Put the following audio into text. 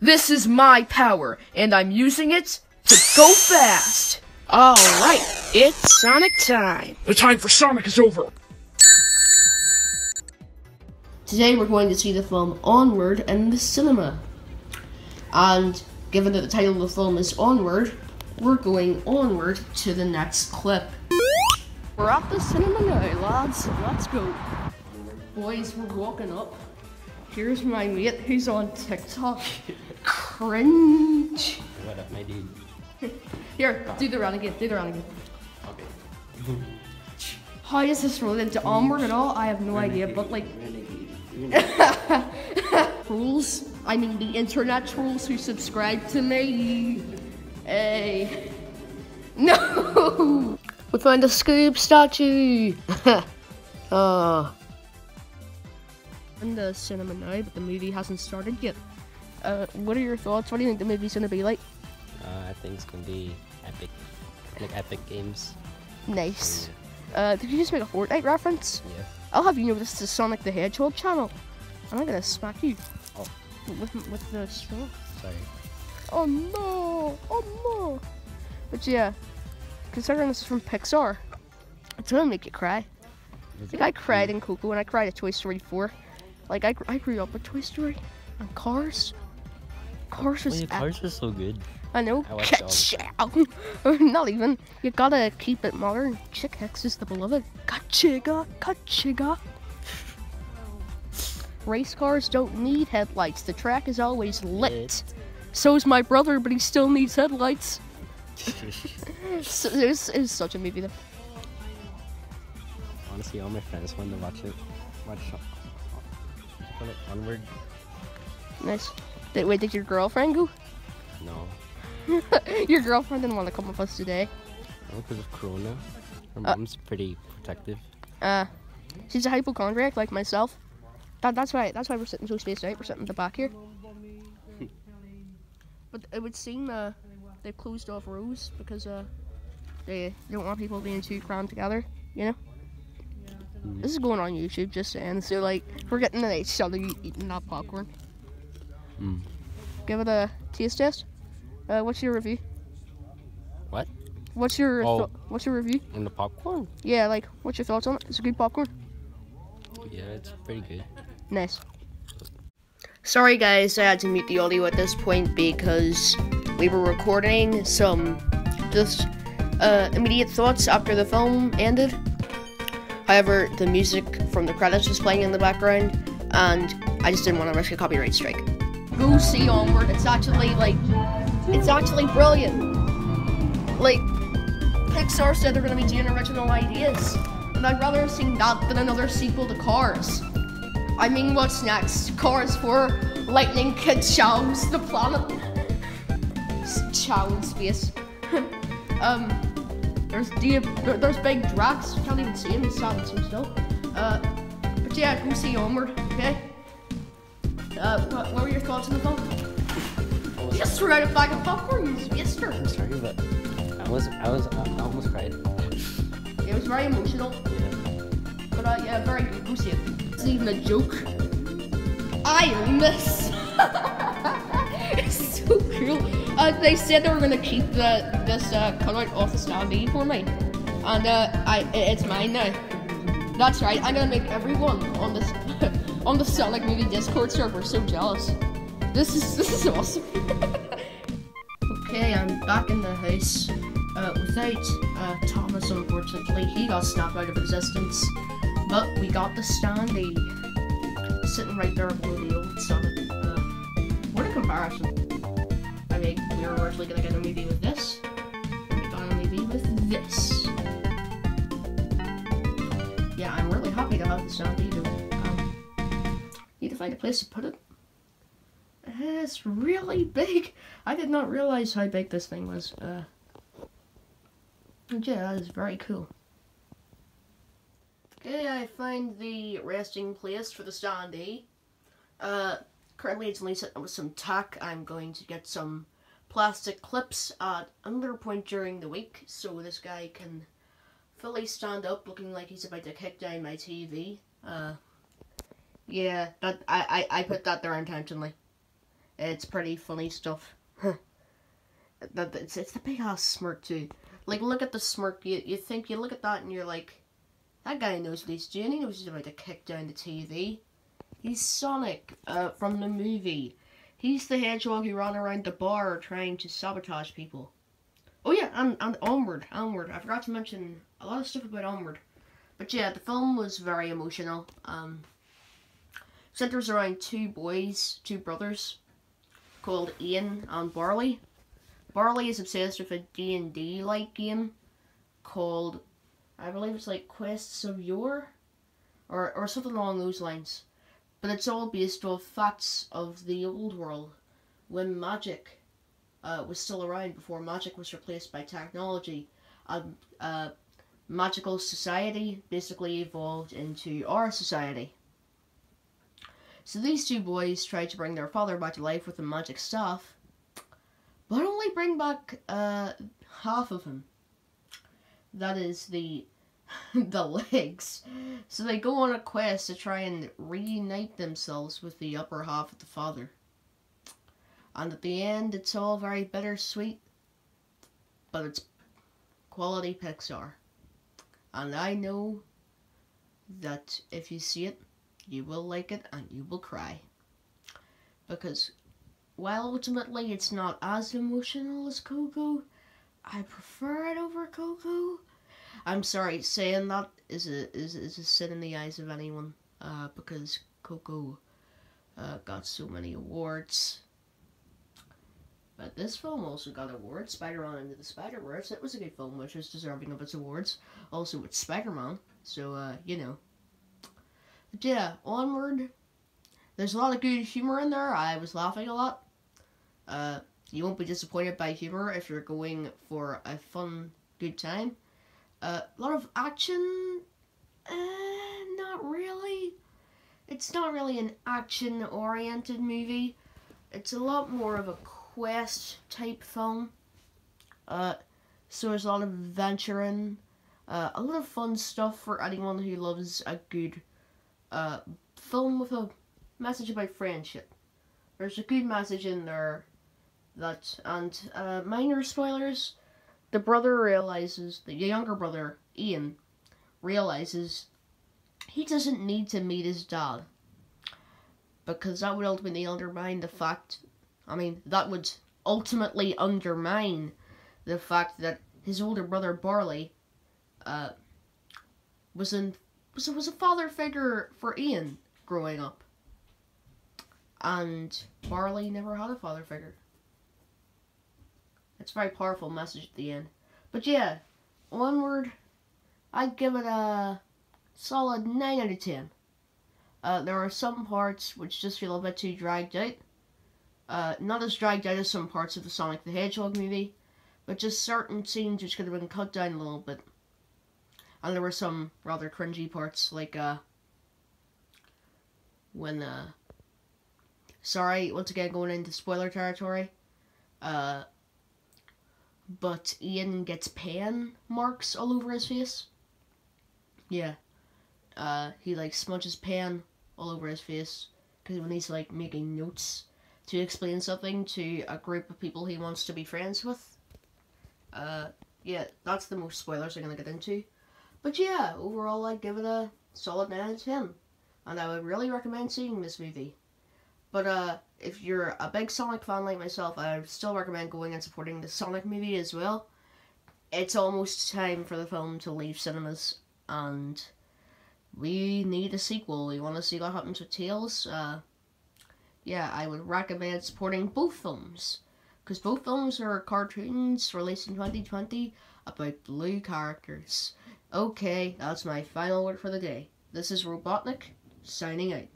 This is my power, and I'm using it to go fast. Alright, it's Sonic time. The time for Sonic is over. Today we're going to see the film Onward in the cinema. And given that the title of the film is Onward, we're going onward to the next clip. We're at the cinema now, lads. Let's go. Boys, we're walking up. Here's my mate who's on TikTok. Cringe. What up, my dude? Here, do the run again, do the run again. Okay. How is this rolled into onward at all? I have no idea, but like rules. I mean the internet trolls who subscribe to me. Hey. No! We found a Scoob statue. Ah. oh. In the cinema now, but the movie hasn't started yet. Uh, what are your thoughts? What do you think the movie's gonna be like? Uh, I think it's gonna be epic, like epic games. Nice. Uh, did you just make a Fortnite reference? Yeah. I'll have you know this is the Sonic the Hedgehog channel. I'm not gonna smack you. Oh. With, with the straw. Sorry. Oh no! Oh no! But yeah, considering this is from Pixar, it's gonna make you cry. Is Like I cried in Coco and I cried at Toy Story 4. Like I, I grew up with Toy Story and Cars. Cars Oh, was yeah, cars are so good. I know. Watched. Not even. You gotta keep it modern. Chick Hicks is the beloved. Kachiga, kachiga. Race cars don't need headlights. The track is always lit. Lit. So's my brother, but he still needs headlights. So, it was such a movie though. Honestly, all my friends wanted to watch it. Watch. Call it Onward. Nice. Did, wait, did your girlfriend go? No, your girlfriend didn't want to come with us today. no, because of Corona. Her Uh, mom's pretty protective. Uh, she's a hypochondriac like myself. That, that's why. That's why we're sitting so spaced out. We're sitting in the back here. but it would seem uh, they've closed off rows because uh, they don't want people being too crammed together. You know. Mm. This is going on YouTube, just saying. So like, we're getting each other eating that popcorn. Mm. Give it a taste test. Uh, what's your review? What? What's your Oh. thou- what's your review? And the popcorn? Yeah, like, what's your thoughts on it? It's a good popcorn. Yeah, it's pretty good. Nice. Sorry guys, I had to mute the audio at this point because we were recording some just uh, immediate thoughts after the film ended. However, the music from the credits was playing in the background, and I just didn't want to risk a copyright strike. Go see Onward. It's actually like, it's actually brilliant. Like, Pixar said they're to be doing original ideas, and I'd rather have seen that than another sequel to Cars. I mean, what's next? Cars 4, Lightning Kid chows the planet. Chow in space. um, there's deep, there, there's big Drax. Can't even see him. He's standing so still. Uh, but yeah, go see Onward. Okay. Uh, what, what were your thoughts on the? You just threw out a bag of popcorn, you mister. I'm sorry, but I was, I was, I almost cried. It was very emotional. Yeah. But uh, yeah, very good. Go see it. It's even a joke. I miss. it's so cool. Uh, they said they were gonna keep the this uh, cutout off the standee for me, and uh, I i- it's mine now. That's right. I'm gonna make everyone on this on the Sonic Movie Discord server we're so jealous. This is this is awesome. okay, I'm back in the house. Uh, without uh, Thomas, unfortunately, he got snapped out of existence. But we got the standee sitting right there below the old Sonic. Uh, what a comparison! I mean, we were originally gonna get a movie with this. We got a movie with this. Yeah, I'm really happy to have the standee. Find a place to put it. It's really big. I did not realize how big this thing was. Uh, yeah, that is very cool. Okay, I find the resting place for the standee. Uh, currently it's only set up with some tack. I'm going to get some plastic clips at another point during the week so this guy can fully stand up looking like he's about to kick down my TV. Uh, yeah, that I, I, I put that there intentionally. It's pretty funny stuff. That it's, it's the big ass smirk too. Like look at the smirk. You you think you look at that and you're like, that guy knows what he's doing. He knows he's about to kick down the TV. He's Sonic uh, from the movie. He's the hedgehog who ran around the bar trying to sabotage people. Oh yeah, and, and Onward, Onward. I forgot to mention a lot of stuff about Onward. But yeah, the film was very emotional. Um, centers around two boys, two brothers, called Ian and Barley. Barley is obsessed with a D&D like game called, I believe it's like Quests of Yore, or, or something along those lines. But it's all based off facts of the old world, when magic uh, was still around before magic was replaced by technology. Um, uh, magical society basically evolved into our society. So these two boys try to bring their father back to life with the magic staff, but only bring back uh, half of him. That is the the legs. So they go on a quest to try and reunite themselves with the upper half of the father. And at the end, it's all very bittersweet, but it's quality Pixar. And I know that if you see it, you will like it and you will cry. Because while ultimately it's not as emotional as Coco, I prefer it over Coco. I'm sorry, saying that is a is, is a sin in the eyes of anyone, uh, because Coco uh, got so many awards. But this film also got awards. Spider-Man Into the Spider-Verse. It was a good film, which was deserving of its awards. Also, it's Spider-Man, so uh, you know. But yeah, onward. There's a lot of good humor in there. I was laughing a lot. Uh, you won't be disappointed by humor if you're going for a fun, good time. Uh, a lot of action, uh, not really. It's not really an action-oriented movie. It's a lot more of a quest type film. Uh, so there's a lot of adventuring, uh, a lot of fun stuff for anyone who loves a good uh, film with a message about friendship. There's a good message in there that, and uh, minor spoilers, the brother realizes, the younger brother, Ian, realizes he doesn't need to meet his dad. Because that would ultimately undermine the fact, I mean, that would ultimately undermine the fact that his older brother Barley uh, was in was was a father figure for Ian growing up, and Barley never had a father figure. It's a very powerful message at the end. But yeah, Onward, I'd give it a solid 9 out of 10. Uh, there are some parts which just feel a bit too dragged out. Uh, not as dragged out as some parts of the Sonic the Hedgehog movie, but just certain scenes which could have been cut down a little bit. And there were some rather cringy parts, like, uh, when, uh, sorry, once again going into spoiler territory, uh, but Ian gets pan marks all over his face. Yeah. Uh, he like smudges pan all over his face because when he's like making notes to explain something to a group of people he wants to be friends with. Uh, yeah, that's the most spoilers I'm gonna get into. But yeah, overall I'd give it a solid 9 out of 10. And I would really recommend seeing this movie. But uh, if you're a big Sonic fan like myself, I would still recommend going and supporting the Sonic movie as well. It's almost time for the film to leave cinemas, and we need a sequel. We want to see what happens with Tails. Uh, yeah, I would recommend supporting both films. Because both films are cartoons released in 2020 about blue characters. Okay, that's my final word for the day. This is Mobotnik, signing out.